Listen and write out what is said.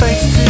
face to